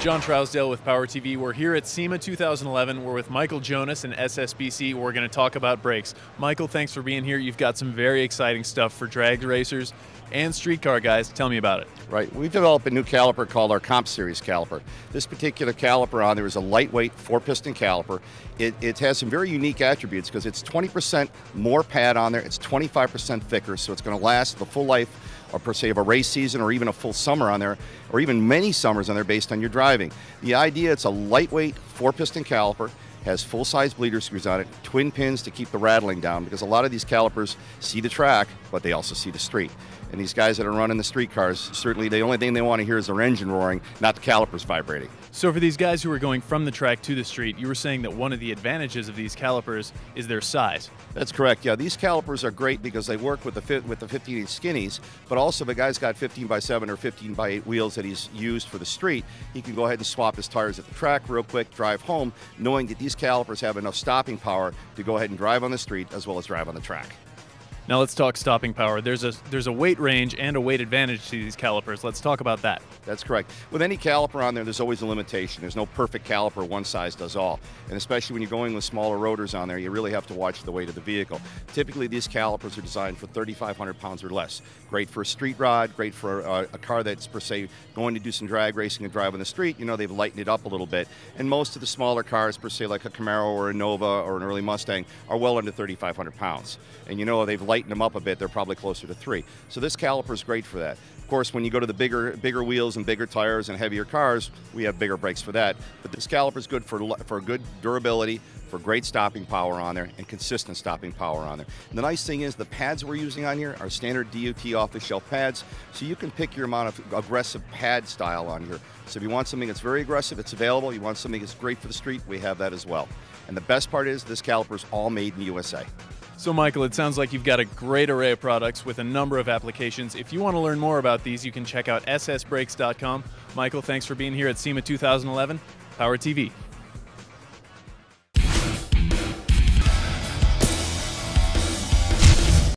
John Trousdale with Power TV. We're here at SEMA 2011. We're with Michael Jonas and SSBC. We're going to talk about brakes. Michael, thanks for being here. You've got some very exciting stuff for drag racers and streetcar guys. Tell me about it. Right. We've developed a new caliper called our Comp Series caliper. This particular caliper on there is a lightweight four piston caliper. It, it has some very unique attributes because it's 20% more pad on there, it's 25% thicker, so it's going to last the full life or per se of a race season or even a full summer on there or even many summers on there based on your driving. The idea it's a lightweight four piston caliper has full-size bleeder screws on it, twin pins to keep the rattling down because a lot of these calipers see the track, but they also see the street. And these guys that are running the street cars, certainly the only thing they want to hear is their engine roaring, not the calipers vibrating. So for these guys who are going from the track to the street, you were saying that one of the advantages of these calipers is their size. That's correct. Yeah, these calipers are great because they work with the fit with the 15 inch skinnies, but also if a guy's got 15 by 7 or 15 by 8 wheels that he's used for the street, he can go ahead and swap his tires at the track real quick, drive home, knowing that these calipers have enough stopping power to go ahead and drive on the street as well as drive on the track. Now let's talk stopping power. There's a there's a weight range and a weight advantage to these calipers. Let's talk about that. That's correct. With any caliper on there, there's always a limitation. There's no perfect caliper, one size does all. And especially when you're going with smaller rotors on there, you really have to watch the weight of the vehicle. Typically, these calipers are designed for 3,500 pounds or less. Great for a street rod, great for a, a car that's per se going to do some drag racing and drive on the street. You know, they've lightened it up a little bit. And most of the smaller cars, per se, like a Camaro or a Nova or an early Mustang, are well under 3,500 pounds. And you know, they've lightened them up a bit. They're probably closer to three. So this caliper is great for that. Of course, when you go to the bigger bigger wheels and bigger tires and heavier cars, we have bigger brakes for that. But this caliper is good for for good durability, for great stopping power on there, and consistent stopping power on there. And the nice thing is the pads we're using on here are standard DOT off-the-shelf pads, so you can pick your amount of aggressive pad style on here. So if you want something that's very aggressive, it's available. You want something that's great for the street, we have that as well. And the best part is this caliper is all made in the USA. So, Michael, it sounds like you've got a great array of products with a number of applications. If you want to learn more about these, you can check out ssbrakes.com. Michael, thanks for being here at SEMA 2011. Power TV.